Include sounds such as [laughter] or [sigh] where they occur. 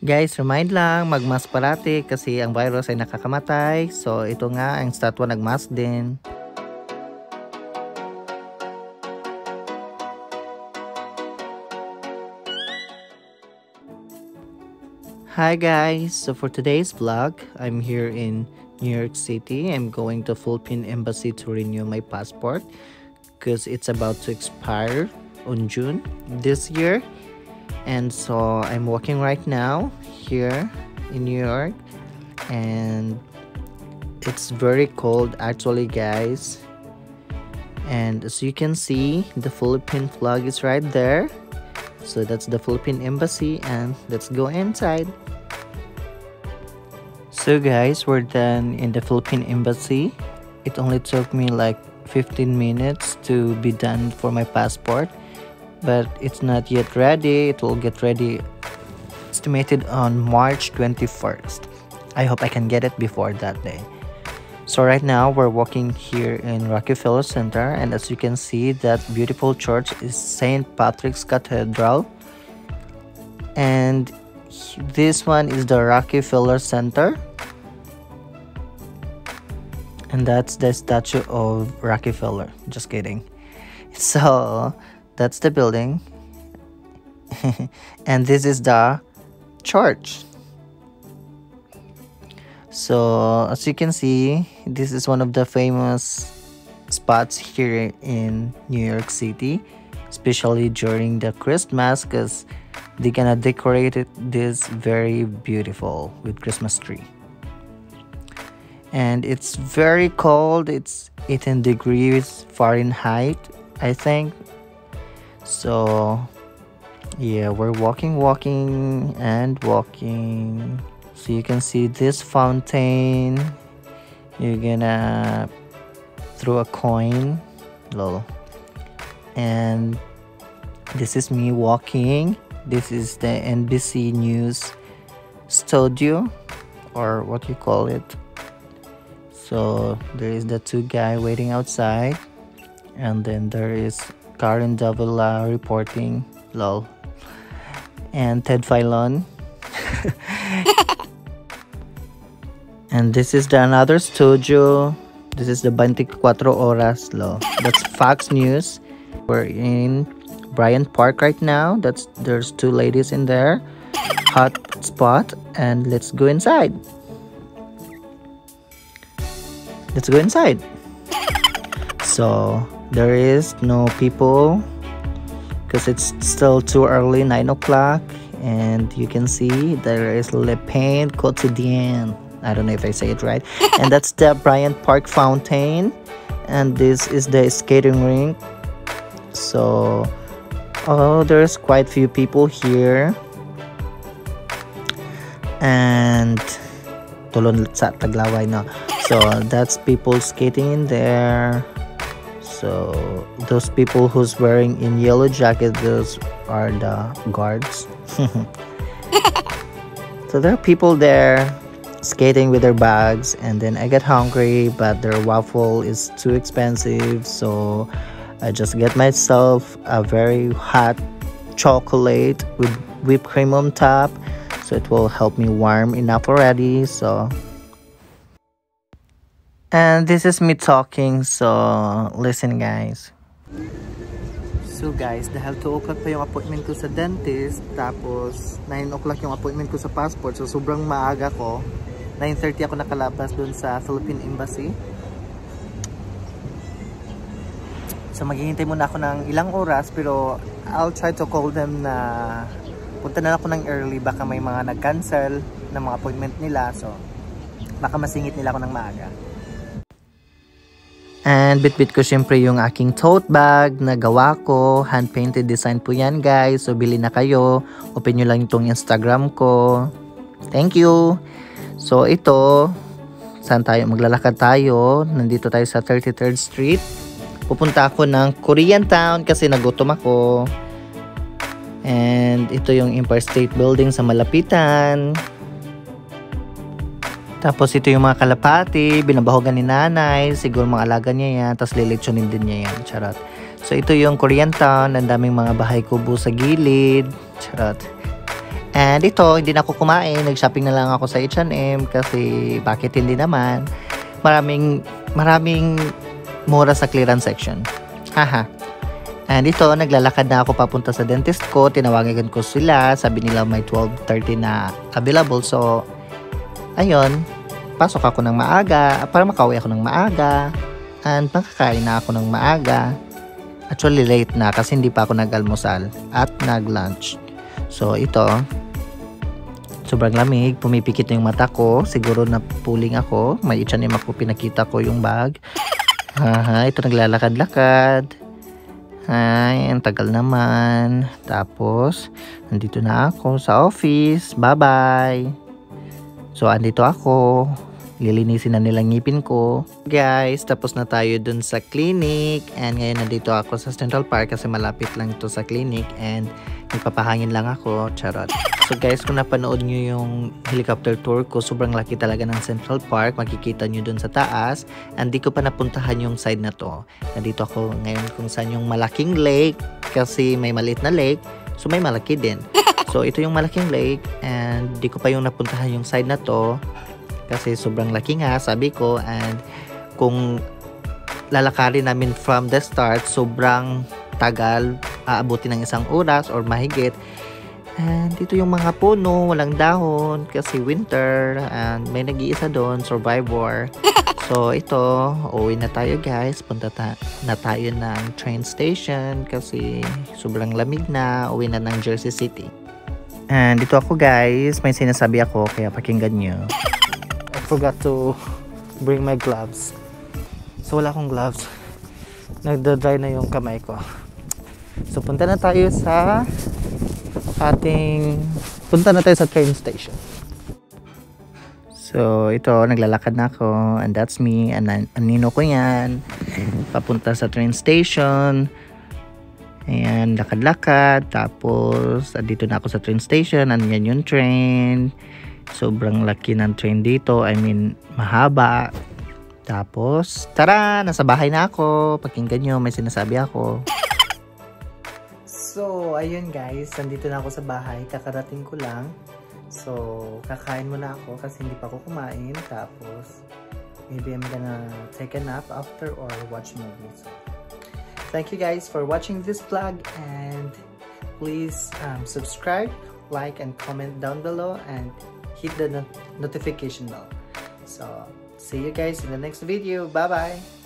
Guys, remind lang, magmask parati kasi ang virus ay nakakamatay. So, ito nga, ang statwa nagmask din. Hi guys, so for today's vlog, I'm here in New York City. I'm going to Philippine Embassy to renew my passport because it's about to expire on June this year. And so I'm walking right now here in New York and it's very cold actually guys. And as you can see the Philippine flag is right there. So that's the Philippine embassy and let's go inside. So guys we're done in the Philippine embassy. It only took me like 15 minutes to be done for my passport but it's not yet ready. It will get ready estimated on March 21st I hope I can get it before that day. So right now we're walking here in Rockefeller Center and as you can see that beautiful church is St. Patrick's Cathedral. And this one is the Rockefeller Center. And that's the statue of Rockefeller. Just kidding. [laughs] So that's the building. [laughs] And this is the church. So as you can see this is one of the famous spots here in New York City especially during the Christmas because they're gonna decorate this very beautiful with Christmas tree. And it's very cold. It's 18 degrees Fahrenheit I think so yeah we're walking walking and walking. So you can see this fountain. You're gonna throw a coin. Lol. And this is me walking. This is the NBC News studio or what you call it. So there is the two guy waiting outside and then there is Karen Davila reporting, lol. And Ted Filon. [laughs] and this is the another studio. This is the 24 Horas, lol. That's Fox News. We're in Bryant Park right now. That's There's two ladies in there. Hot spot. And let's go inside. Let's go inside. So there is no people because it's still too early 9 o'clock and you can see there is Le Pain Quotidien. I don't know if I say it right. [laughs] And that's the Bryant Park fountain and this is the skating rink. So oh there's quite few people here. And tulon sa Taglaway no. So that's people skating in there so those people who's wearing in yellow jacket those are the guards. [laughs] So there are people there skating with their bags and then i get hungry but their waffle is too expensive so i just get myself a very hot chocolate with whipped cream on top. So it will help me warm enough already so and this is me talking, so listen guys. So guys, dahil 2 o'clock pa yung appointment ko sa dentist, tapos 9 o'clock yung appointment ko sa passport, so sobrang maaga ko. 9.30 ako nakalabas dun sa Philippine Embassy. So maghihintay muna ako ng ilang oras, pero I'll try to call them na punta na ako ng early, baka may mga nag-cancel ng mga appointment nila, so baka masingit nila ako ng maaga. And bit-bit ko syempre yung aking tote bag na gawa ko. Hand-painted design po yan guys. So bili na kayo. Open nyo lang itong Instagram ko. Thank you. So ito, saan tayo? Maglalakad tayo. Nandito tayo sa 33rd Street. Pupunta ako ng Korean Town kasi nagutom ako. And ito yung Empire State Building sa malapitan. Tapos ito yung mga kalapati, binabahogan ni nanay, siguro mga alaga niya yan, tapos lilitsunin din niya yan, charot. So ito yung Korean town, ang daming mga bahay kubo sa gilid, charot. And ito, hindi na ako kumain. Nag-shopping na lang ako sa H&M kasi bakit hindi naman. Maraming, maraming mura sa clearance section. Haha. And ito, naglalakad na ako papunta sa dentist ko. Tinawagan ko sila. Sabi nila may 12.30 na available. So, ayun, pasok ako ng maaga para makauwi ako ng maaga. And makakain na ako ng maaga. Actually, late na kasi hindi pa ako nag-almusal at nag-lunch. So, ito, sobrang lamig. Pumipikit na yung mata ko. Siguro na pulling ako. May itchanim ako. Pinakita ko yung bag. Haha, ito naglalakad-lakad. Ay, ang tagal naman. Tapos, nandito na ako sa office. Bye-bye. So, andito ako. Lilinisin na nilang ngipin ko. Guys, tapos na tayo dun sa clinic. And ngayon nandito ako sa Central Park kasi malapit lang ito sa clinic. And nagpapahangin lang ako. Charot. So guys, kung napanood nyo yung helicopter tour ko, sobrang laki talaga ng Central Park. Makikita nyo dun sa taas. And di ko pa napuntahan yung side na to. Nandito ako ngayon kung saan yung malaking lake. Kasi may maliit na lake. So may malaki din. So ito yung malaking lake. And di ko pa yung napuntahan yung side na to. Kasi sobrang laki nga, sabi ko. And kung lalakarin namin from the start, sobrang tagal, aabuti ng isang oras or mahigit. And dito yung mga puno, walang dahon kasi winter and may nag-iisa doon, survivor. [laughs] So ito, uwi na tayo guys. Punta ta na tayo ng train station kasi sobrang lamig na. Uwi na ng Jersey City. And dito ako guys, may sinasabi ako kaya pakinggan nyo. I forgot to bring my gloves. So wala akong gloves. Nagda-dry na yung kamay ko. So punta na tayo sa ating punta na tayo sa train station. So ito, naglalakad na ako and that's me and an anino ko yan. Papunta sa train station. Ayan, lakad-lakad. Tapos, dito na ako sa train station. Ano yan yung train. Sobrang laki ng train dito. I mean, mahaba. Tapos, tara, nasa bahay na ako. Pakinggan nyo, may sinasabi ako. So, ayun guys, nandito na ako sa bahay. Kakarating ko lang. So, kakain muna ako kasi hindi pa ako kumain. Tapos, maybe I'm gonna take a nap after or watch movies. Thank you guys for watching this vlog and please um, subscribe, like, and comment down below and hit the not notification bell. So, see you guys in the next video. Bye-bye!